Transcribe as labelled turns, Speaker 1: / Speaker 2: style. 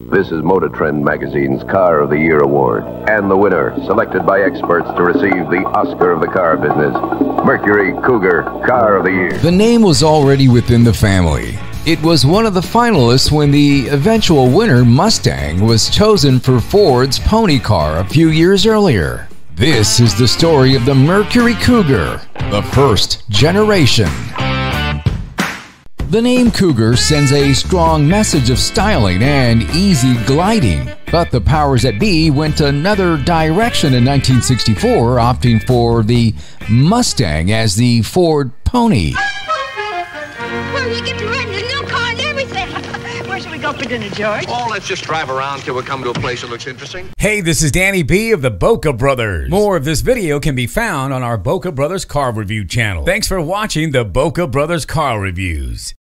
Speaker 1: This is Motor Trend Magazine's Car of the Year award. And the winner, selected by experts to receive the Oscar of the car business, Mercury Cougar Car of the Year.
Speaker 2: The name was already within the family. It was one of the finalists when the eventual winner, Mustang, was chosen for Ford's pony car a few years earlier. This is the story of the Mercury Cougar, the first generation. The name Cougar sends a strong message of styling and easy gliding, but the powers that be went another direction in 1964, opting for the Mustang as the Ford Pony.
Speaker 3: Well, you get to ride in a new car and everything. Where should we go for dinner, George?
Speaker 4: Oh, let's just drive around till we come to a place that looks interesting.
Speaker 5: Hey, this is Danny B of the Boca Brothers. More of this video can be found on our Boca Brothers Car Review channel. Thanks for watching the Boca Brothers Car Reviews.